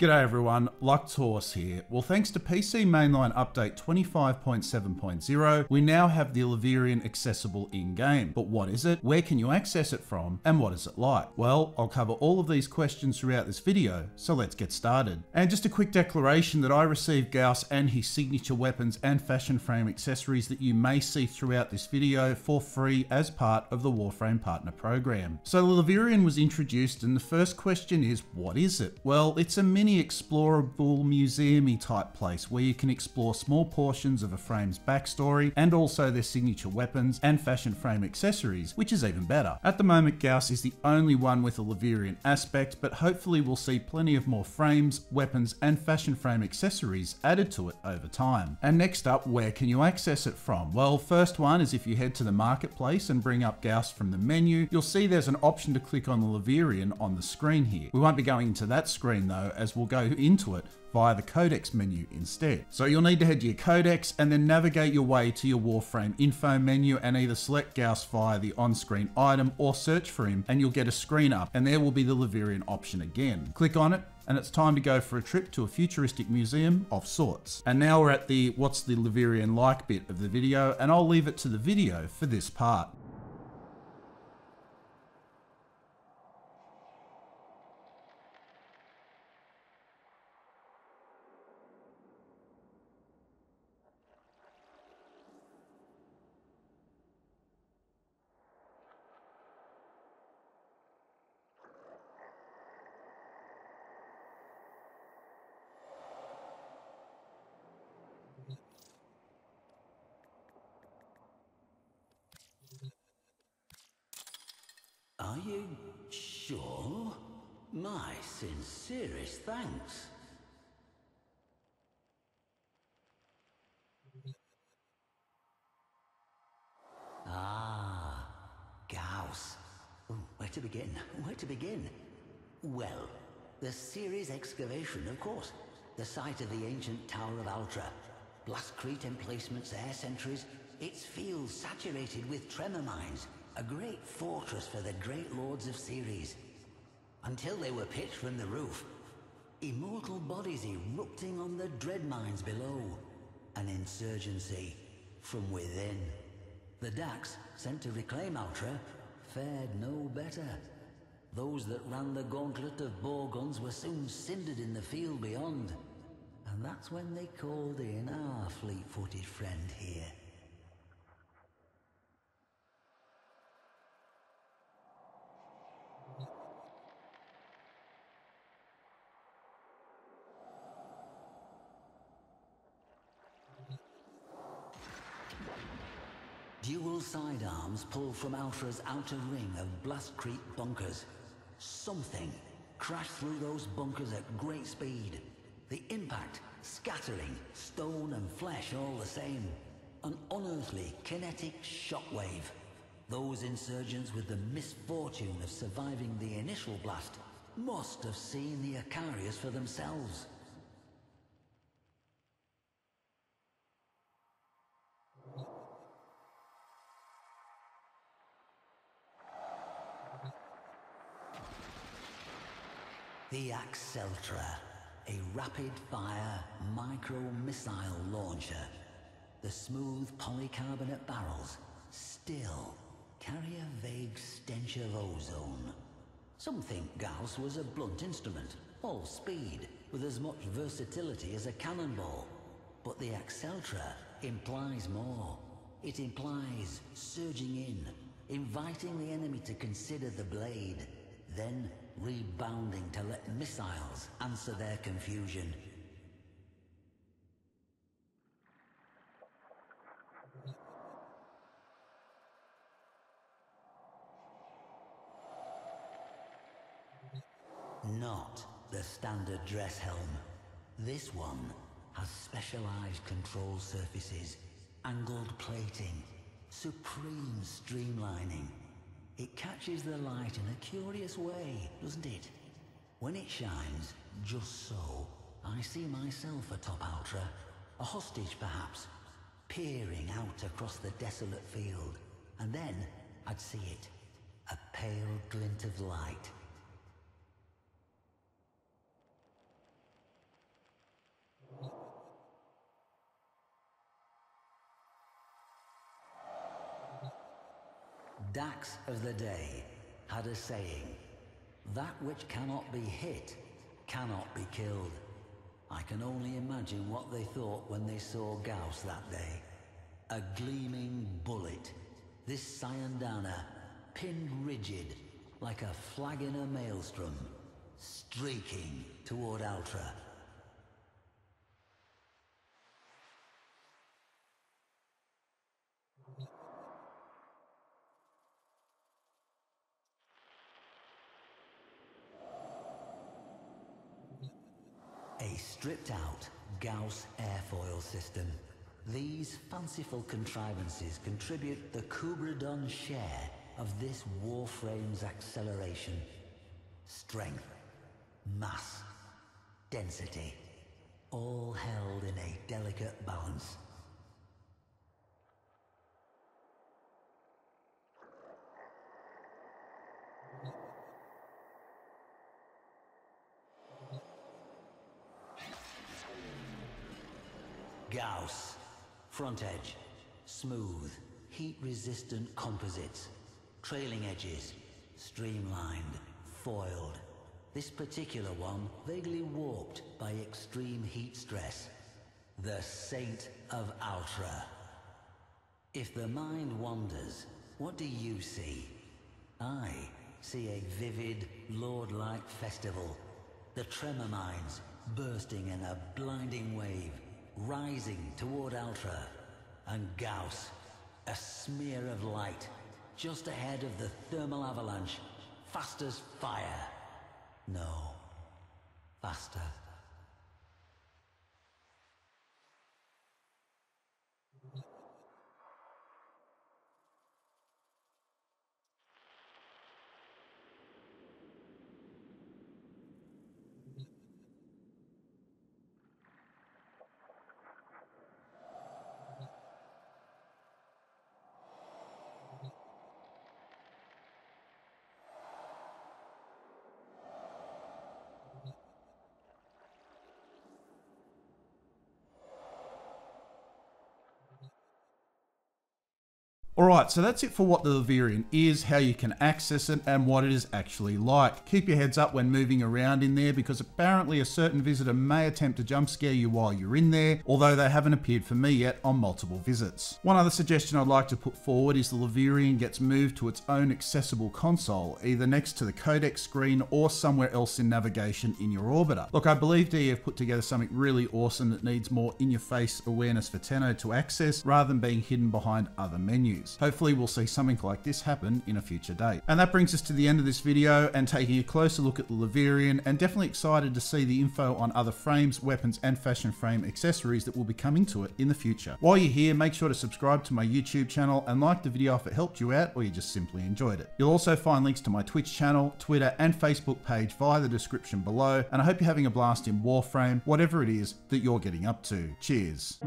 G'day everyone, Luktorce here. Well, thanks to PC Mainline Update 25.7.0, we now have the Leverian accessible in-game. But what is it? Where can you access it from? And what is it like? Well, I'll cover all of these questions throughout this video, so let's get started. And just a quick declaration that I received Gauss and his signature weapons and fashion frame accessories that you may see throughout this video for free as part of the Warframe Partner Program. So the Levirian was introduced and the first question is, what is it? Well, it's a mini explorable museumy type place where you can explore small portions of a frame's backstory and also their signature weapons and fashion frame accessories, which is even better. At the moment, Gauss is the only one with a Leverian aspect, but hopefully we'll see plenty of more frames, weapons, and fashion frame accessories added to it over time. And next up, where can you access it from? Well, first one is if you head to the marketplace and bring up Gauss from the menu, you'll see there's an option to click on the Leverian on the screen here. We won't be going into that screen though, as will go into it via the codex menu instead. So you'll need to head to your codex and then navigate your way to your Warframe info menu and either select Gauss via the on-screen item or search for him and you'll get a screen up and there will be the Leverian option again. Click on it and it's time to go for a trip to a futuristic museum of sorts. And now we're at the what's the Leverian like bit of the video and I'll leave it to the video for this part. Are you sure? My sincerest thanks. Ah, Gauss. Where to begin? Where to begin? Well, the Ceres excavation, of course. The site of the ancient Tower of Ultra. Blastcrete emplacements, air sentries. Its fields saturated with tremor mines. A great fortress for the great lords of Ceres. Until they were pitched from the roof. Immortal bodies erupting on the dread mines below. An insurgency from within. The Dax, sent to reclaim Ultra, fared no better. Those that ran the gauntlet of Borgons were soon cindered in the field beyond. And that's when they called in our fleet-footed friend here. Dual sidearms pull from Ultra's outer ring of Blastcrete bunkers. Something crashed through those bunkers at great speed. The impact scattering stone and flesh all the same. An unearthly kinetic shockwave. Those insurgents with the misfortune of surviving the initial blast must have seen the Akarius for themselves. The Acceltra, a rapid-fire micro-missile launcher. The smooth polycarbonate barrels still carry a vague stench of ozone. Some think Gauss was a blunt instrument, all speed, with as much versatility as a cannonball. But the Acceltra implies more. It implies surging in, inviting the enemy to consider the blade, then rebounding to let missiles answer their confusion. Not the standard dress helm. This one has specialized control surfaces, angled plating, supreme streamlining. It catches the light in a curious way, doesn't it? When it shines, just so, I see myself atop Ultra, a hostage perhaps, peering out across the desolate field, and then I'd see it, a pale glint of light. Dax of the day had a saying, that which cannot be hit cannot be killed. I can only imagine what they thought when they saw Gauss that day. A gleaming bullet. This Syandana, pinned rigid, like a flag in a maelstrom, streaking toward Ultra. A stripped out Gauss airfoil system. These fanciful contrivances contribute the Kubrodon share of this warframe's acceleration. Strength, mass, density, all held in a delicate balance. Gauss. Front edge. Smooth. Heat-resistant composites. Trailing edges. Streamlined. Foiled. This particular one vaguely warped by extreme heat stress. The Saint of Ultra. If the mind wanders, what do you see? I see a vivid, lord-like festival. The tremor mines bursting in a blinding wave, rising toward Ultra. And Gauss, a smear of light, just ahead of the thermal avalanche, fast as fire. No, faster. Alright, so that's it for what the Leverian is, how you can access it, and what it is actually like. Keep your heads up when moving around in there because apparently a certain visitor may attempt to jump scare you while you're in there, although they haven't appeared for me yet on multiple visits. One other suggestion I'd like to put forward is the Leverian gets moved to its own accessible console, either next to the codex screen or somewhere else in navigation in your orbiter. Look, I believe DE have put together something really awesome that needs more in-your-face awareness for Tenno to access rather than being hidden behind other menus. Hopefully we'll see something like this happen in a future date. And that brings us to the end of this video and taking a closer look at the Leverian and definitely excited to see the info on other frames, weapons and fashion frame accessories that will be coming to it in the future. While you're here, make sure to subscribe to my YouTube channel and like the video if it helped you out or you just simply enjoyed it. You'll also find links to my Twitch channel, Twitter and Facebook page via the description below and I hope you're having a blast in Warframe, whatever it is that you're getting up to. Cheers.